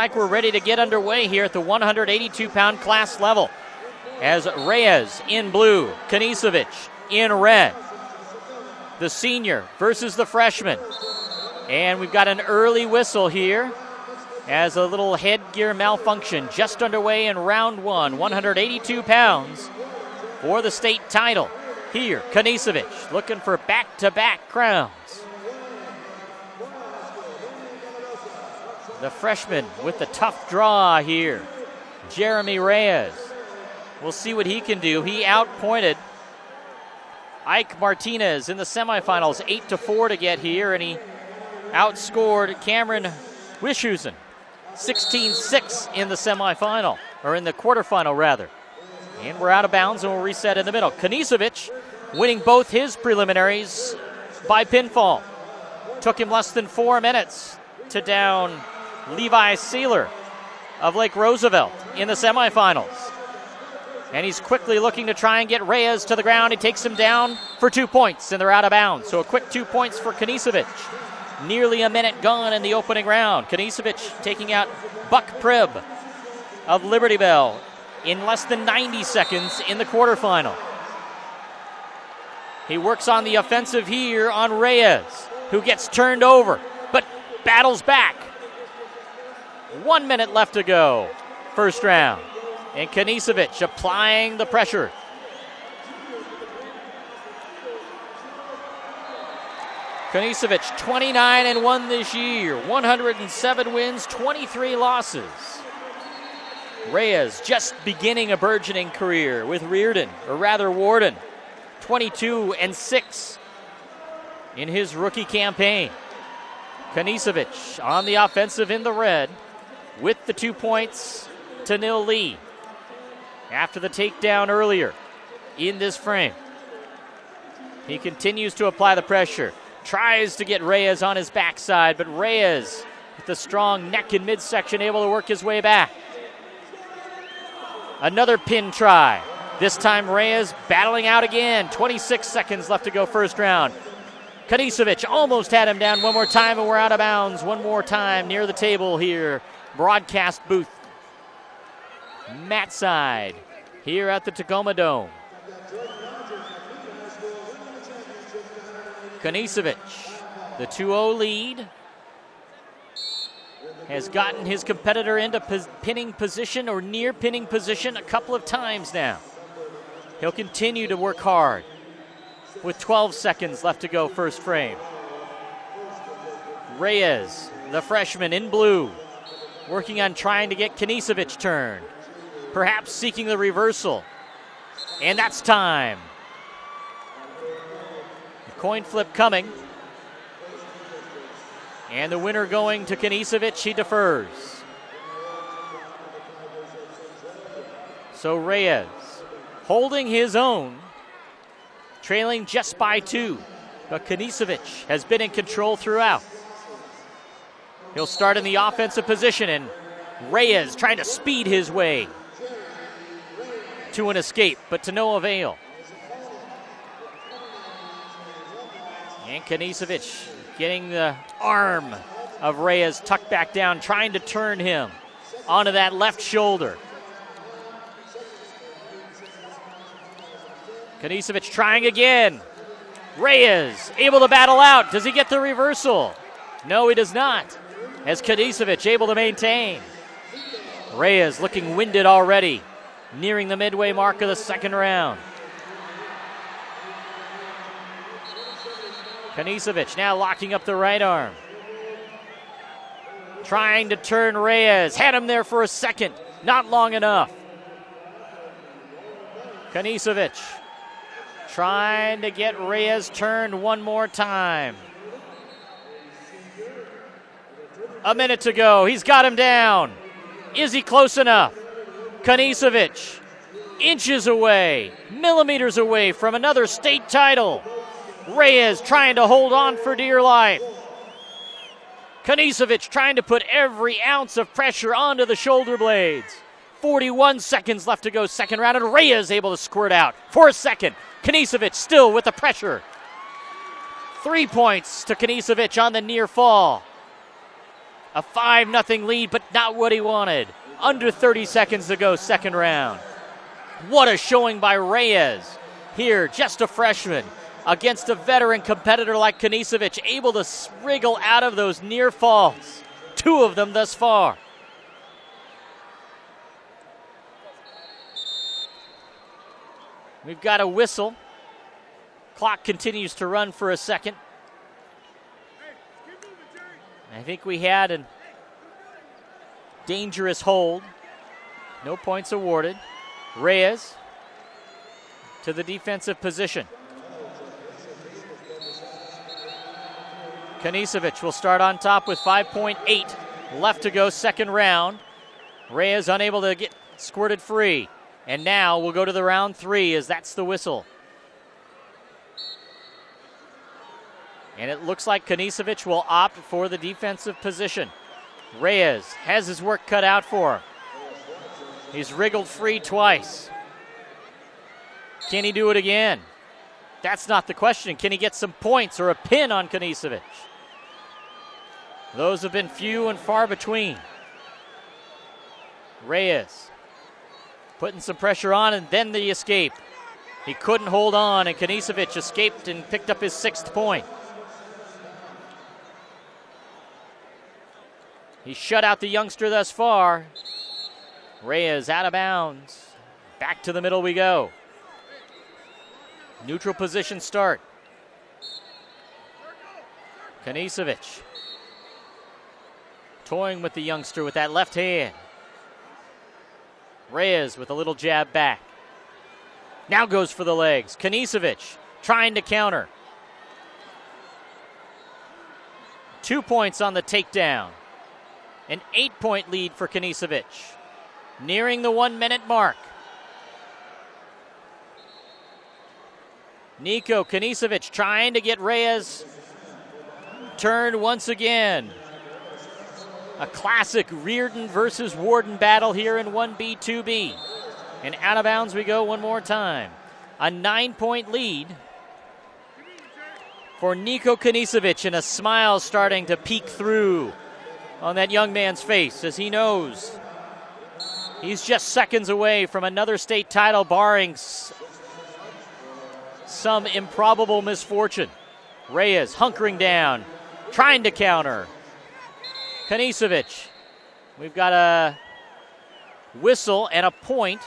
like we're ready to get underway here at the 182 pound class level. As Reyes in blue, Knezovich in red. The senior versus the freshman. And we've got an early whistle here as a little headgear malfunction just underway in round one. 182 pounds for the state title. Here, Knezovich looking for back to back crowns. The freshman with the tough draw here, Jeremy Reyes. We'll see what he can do. He outpointed Ike Martinez in the semifinals, 8 to 4 to get here, and he outscored Cameron Wishusen 16 6 in the semifinal, or in the quarterfinal, rather. And we're out of bounds and we'll reset in the middle. Knezovich winning both his preliminaries by pinfall. Took him less than four minutes to down Levi Sealer of Lake Roosevelt in the semifinals. And he's quickly looking to try and get Reyes to the ground. He takes him down for two points, and they're out of bounds. So a quick two points for Knezovich. Nearly a minute gone in the opening round. Knezovich taking out Buck Prib of Liberty Bell in less than 90 seconds in the quarterfinal. He works on the offensive here on Reyes, who gets turned over, but battles back. One minute left to go, first round. And Knezovich applying the pressure. Knezovich 29 and 1 this year, 107 wins, 23 losses. Reyes just beginning a burgeoning career with Reardon, or rather Warden, 22 and 6 in his rookie campaign. Knezovich on the offensive in the red with the two points to nil lead after the takedown earlier in this frame. He continues to apply the pressure, tries to get Reyes on his backside, but Reyes with the strong neck and midsection able to work his way back. Another pin try. This time Reyes battling out again. 26 seconds left to go first round. Knezovich almost had him down one more time, and we're out of bounds one more time near the table here broadcast booth. Mat side here at the Tacoma Dome. Knezovich, the 2 0 lead, has gotten his competitor into pinning position or near pinning position a couple of times now. He'll continue to work hard with 12 seconds left to go, first frame. Reyes, the freshman in blue, working on trying to get Knezovich turned, perhaps seeking the reversal. And that's time. The coin flip coming. And the winner going to Knezovich, he defers. So Reyes holding his own, trailing just by two. But Knezovich has been in control throughout. He'll start in the offensive position, and Reyes trying to speed his way to an escape, but to no avail. And Knezovich getting the arm of Reyes tucked back down, trying to turn him onto that left shoulder. Knezovich trying again. Reyes able to battle out. Does he get the reversal? No, he does not as Knezovich able to maintain. Reyes looking winded already, nearing the midway mark of the second round. Knezovich now locking up the right arm. Trying to turn Reyes. Had him there for a second. Not long enough. Knezovich trying to get Reyes turned one more time. A minute to go. He's got him down. Is he close enough? Knezovich, inches away, millimeters away from another state title. Reyes trying to hold on for dear life. Knezovich trying to put every ounce of pressure onto the shoulder blades. 41 seconds left to go, second round, and Reyes able to squirt out for a second. Knezovich still with the pressure. Three points to Knezovich on the near fall. A 5 0 lead, but not what he wanted. Under 30 seconds to go, second round. What a showing by Reyes. Here, just a freshman against a veteran competitor like Knezovich, able to wriggle out of those near falls. Two of them thus far. We've got a whistle. Clock continues to run for a second. I think we had a dangerous hold. No points awarded. Reyes to the defensive position. Knezovich will start on top with 5.8 left to go, second round. Reyes unable to get squirted free. And now we'll go to the round three as that's the whistle. And it looks like Knezovich will opt for the defensive position. Reyes has his work cut out for him. He's wriggled free twice. Can he do it again? That's not the question. Can he get some points or a pin on Knezovich? Those have been few and far between. Reyes putting some pressure on and then the escape. He couldn't hold on, and Knezovich escaped and picked up his sixth point. He shut out the youngster thus far. Reyes out of bounds. Back to the middle we go. Neutral position start. Knezovich toying with the youngster with that left hand. Reyes with a little jab back. Now goes for the legs. Knezovich trying to counter. Two points on the takedown. An eight point lead for Knezovich. Nearing the one minute mark. Niko Knezovich trying to get Reyes turned once again. A classic Reardon versus Warden battle here in 1B, 2B. And out of bounds we go one more time. A nine point lead for Niko Knezovich, and a smile starting to peek through on that young man's face as he knows he's just seconds away from another state title, barring some improbable misfortune. Reyes hunkering down, trying to counter. Knezovich. We've got a whistle and a point.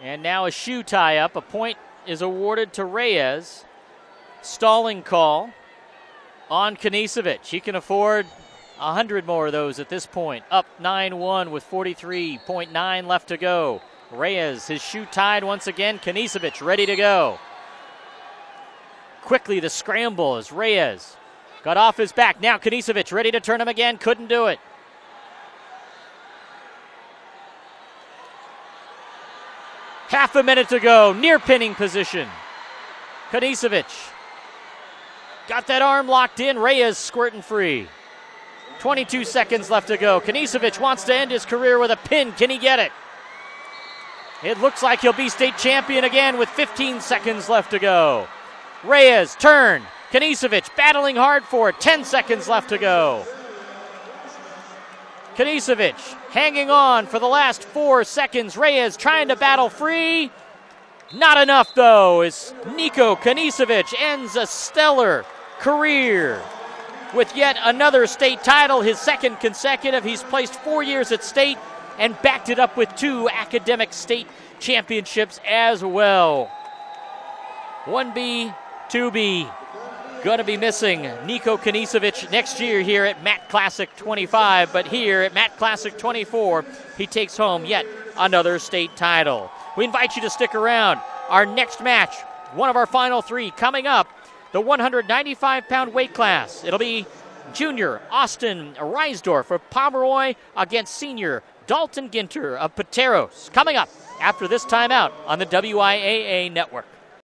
And now a shoe tie up. A point is awarded to Reyes. Stalling call on Knezovich. He can afford 100 more of those at this point. Up 9 1 with 43.9 left to go. Reyes, his shoe tied once again. Knezovich ready to go. Quickly the scramble as Reyes Got off his back. Now Knezovich ready to turn him again. Couldn't do it. Half a minute to go. Near pinning position. Knezovich got that arm locked in. Reyes squirting free. 22 seconds left to go. Knezovich wants to end his career with a pin. Can he get it? It looks like he'll be state champion again with 15 seconds left to go. Reyes, turn, Knezovich battling hard for it. 10 seconds left to go. Knezovich hanging on for the last four seconds. Reyes trying to battle free. Not enough, though, as Niko Knezovich ends a stellar career with yet another state title, his second consecutive. He's placed four years at state and backed it up with two academic state championships as well. 1B, 2B going to be missing Niko Knezovich next year here at Mat Classic 25, but here at Mat Classic 24, he takes home yet another state title. We invite you to stick around. Our next match, one of our final three, coming up, the 195 pound weight class. It'll be junior Austin Reisdorf of Pomeroy against senior Dalton Ginter of Pateros. Coming up after this timeout on the WIAA network.